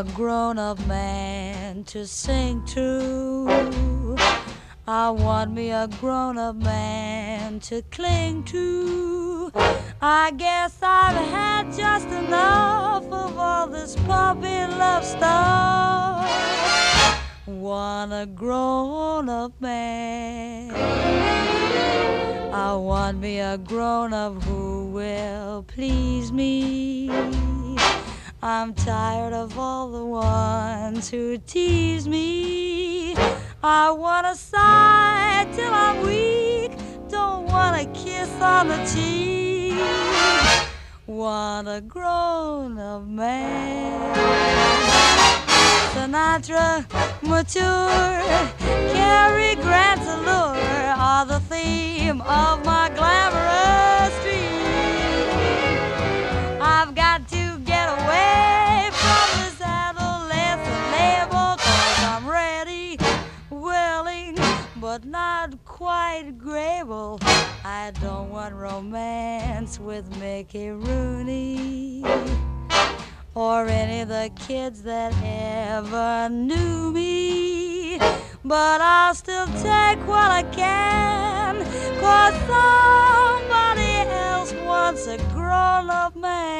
a grown up man to sing to. I want me a grown up man to cling to. I guess I've had just enough of all this puppy love stuff. Want a grown up man. I want me a grown up who will please me. I'm tired of all the ones who tease me. I wanna sigh till I'm weak. Don't wanna kiss on the cheek. Want a grown up man. Sinatra, mature, Cary white gravel. I don't want romance with Mickey Rooney or any of the kids that ever knew me. But I'll still take what I can, cause somebody else wants a grown up man.